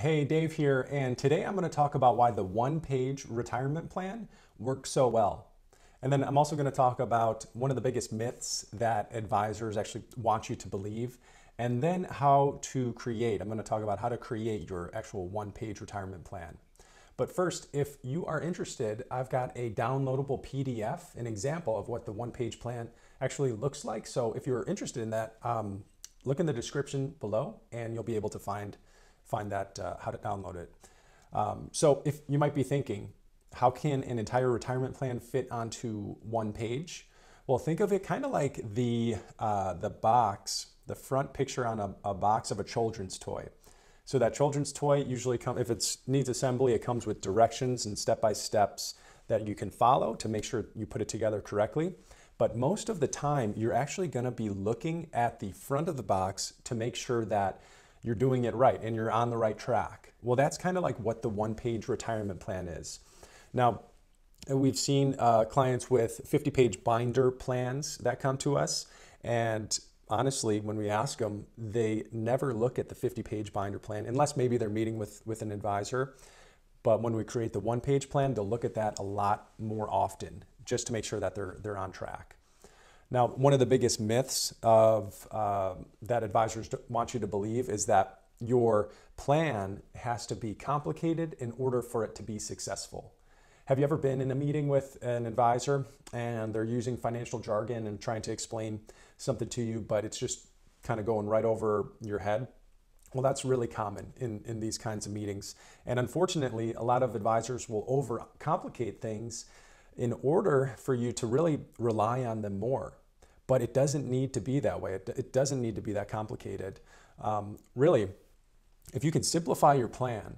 Hey, Dave here, and today I'm going to talk about why the one page retirement plan works so well. And then I'm also going to talk about one of the biggest myths that advisors actually want you to believe, and then how to create. I'm going to talk about how to create your actual one page retirement plan. But first, if you are interested, I've got a downloadable PDF, an example of what the one page plan actually looks like. So if you're interested in that, um, look in the description below and you'll be able to find find that uh, how to download it. Um, so if you might be thinking, how can an entire retirement plan fit onto one page? Well, think of it kind of like the uh, the box, the front picture on a, a, box of a children's toy. So that children's toy usually come if it needs assembly, it comes with directions and step by steps that you can follow to make sure you put it together correctly. But most of the time, you're actually going to be looking at the front of the box to make sure that you're doing it right and you're on the right track. Well, that's kind of like what the one page retirement plan is. Now, we've seen uh, clients with 50 page binder plans that come to us. And honestly, when we ask them, they never look at the 50 page binder plan unless maybe they're meeting with, with an advisor. But when we create the one page plan, they'll look at that a lot more often just to make sure that they're, they're on track. Now, one of the biggest myths of uh, that advisors want you to believe is that your plan has to be complicated in order for it to be successful. Have you ever been in a meeting with an advisor and they're using financial jargon and trying to explain something to you, but it's just kind of going right over your head? Well, that's really common in, in these kinds of meetings. And unfortunately, a lot of advisors will overcomplicate things in order for you to really rely on them more. But it doesn't need to be that way. It, it doesn't need to be that complicated. Um, really, if you can simplify your plan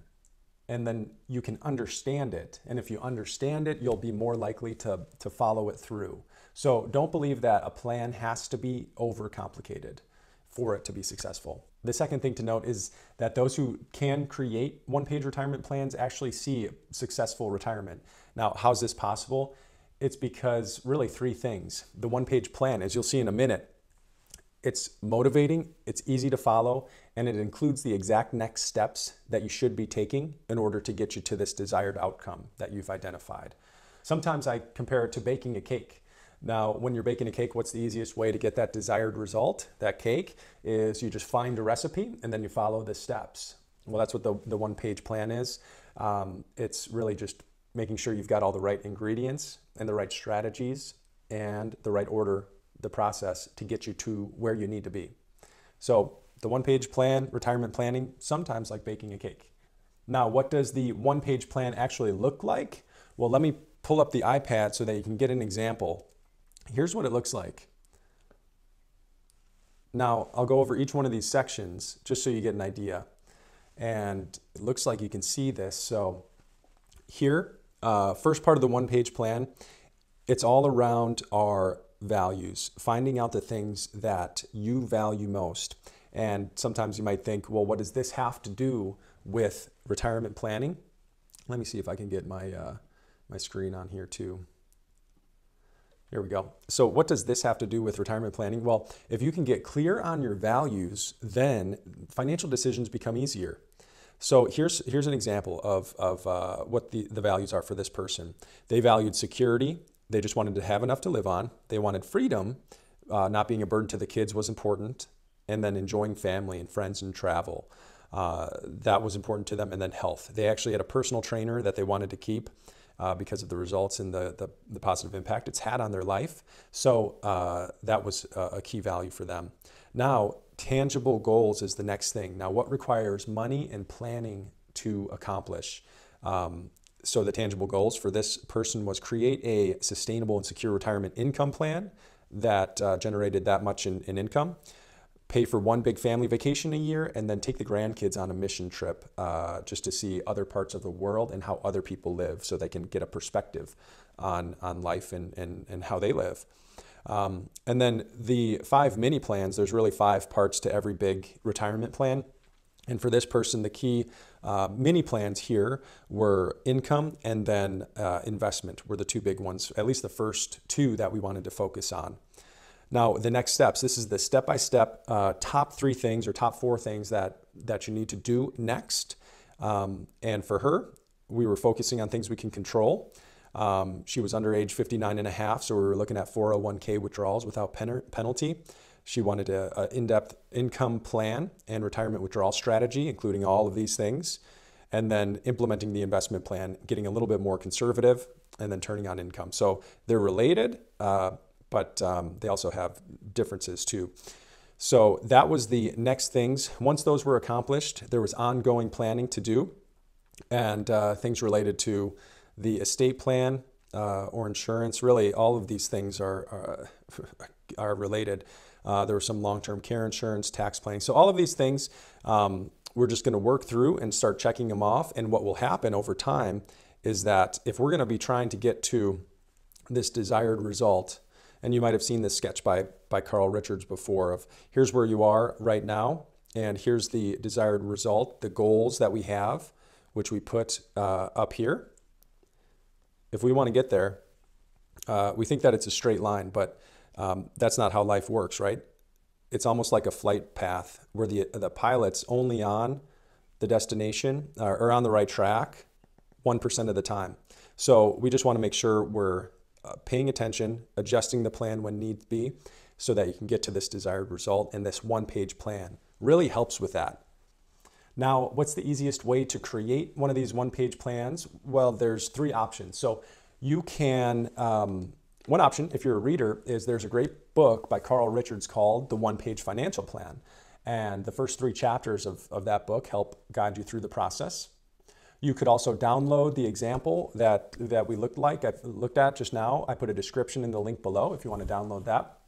and then you can understand it, and if you understand it, you'll be more likely to, to follow it through. So don't believe that a plan has to be overcomplicated for it to be successful. The second thing to note is that those who can create one page retirement plans actually see successful retirement. Now, how's this possible? It's because really three things. The one page plan, as you'll see in a minute, it's motivating, it's easy to follow, and it includes the exact next steps that you should be taking in order to get you to this desired outcome that you've identified. Sometimes I compare it to baking a cake. Now, when you're baking a cake, what's the easiest way to get that desired result, that cake, is you just find a recipe and then you follow the steps. Well, that's what the, the one page plan is. Um, it's really just making sure you've got all the right ingredients and the right strategies and the right order, the process to get you to where you need to be. So, the one page plan, retirement planning, sometimes like baking a cake. Now, what does the one page plan actually look like? Well, let me pull up the iPad so that you can get an example. Here's what it looks like. Now, I'll go over each one of these sections just so you get an idea. And it looks like you can see this. So, here uh, first part of the one page plan, it's all around our values, finding out the things that you value most. And sometimes you might think, well, what does this have to do with retirement planning? Let me see if I can get my, uh, my screen on here too. Here we go. So, what does this have to do with retirement planning? Well, if you can get clear on your values, then financial decisions become easier. So here's, here's an example of, of uh, what the, the values are for this person. They valued security. They just wanted to have enough to live on. They wanted freedom. Uh, not being a burden to the kids was important. And then enjoying family and friends and travel. Uh, that was important to them. And then health. They actually had a personal trainer that they wanted to keep. Uh, because of the results and the, the, the, positive impact it's had on their life. So uh, that was a, a, key value for them. Now, tangible goals is the next thing. Now, what requires money and planning to accomplish? Um, so, the tangible goals for this person was create a sustainable and secure retirement income plan that uh, generated that much in, in, income, pay for one big family vacation a year, and then take the grandkids on a mission trip uh, just to see other parts of the world and how other people live so they can get a perspective on, on life and, and, and how they live. Um, and then the five mini plans, there's really five parts to every big retirement plan. And for this person, the key uh, mini plans here were income and then uh, investment were the two big ones, at least the first two that we wanted to focus on. Now, the next steps, this is the step-by-step uh, top three things or top four things that, that you need to do next Um, and for her, we were focusing on things we can control. Um, she was under age 59 and a half, so we were looking at 401k withdrawals without pen- penalty. She wanted an in depth income plan and retirement withdrawal strategy, including all of these things, and then implementing the investment plan, getting a little bit more conservative, and then turning on income. So they're related, uh, but um, they also have differences too. So that was the next things. Once those were accomplished, there was ongoing planning to do and uh, things related to the estate plan uh, or insurance. Really, all of these things are, are, are related. Uh, there was some long-term care insurance, tax planning. So all of these things, um, we're just going to work through and start checking them off. And what will happen over time is that if we're going to be trying to get to this desired result, and you might have seen this sketch by, by Carl Richards before of here's where you are right now, and here's the desired result, the goals that we have, which we put uh, up here. If we want to get there, uh, we think that it's a straight line, but um, that's not how life works, right? It's almost like a flight path where the, the pilot's only on the destination uh, or on the right track 1% of the time. So we just want to make sure we're uh, paying attention, adjusting the plan when need be, so that you can get to this desired result. And this one page plan really helps with that. Now, what's the easiest way to create one of these one page plans? Well, there's three options. So you can um, one option, if you're a reader, is there's a great book by Carl Richards called The One Page Financial Plan. And the first three chapters of, of that book help guide you through the process. You could also download the example that, that we looked like, I looked at just now. I put a description in the link below if you want to download that.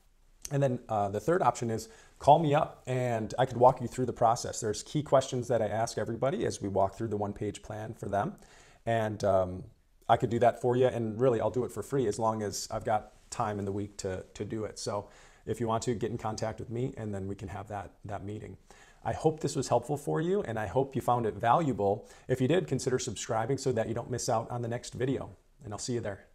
And then uh, the third option is call me up and I could walk you through the process. There's key questions that I ask everybody as we walk through the one page plan for them. And um, I could do that for you. And really, I'll do it for free as long as I've got time in the week to, to do it. So if you want to, get in contact with me and then we can have that, that meeting. I hope this was helpful for you and I hope you found it valuable. If you did, consider subscribing so that you don't miss out on the next video. And I'll see you there.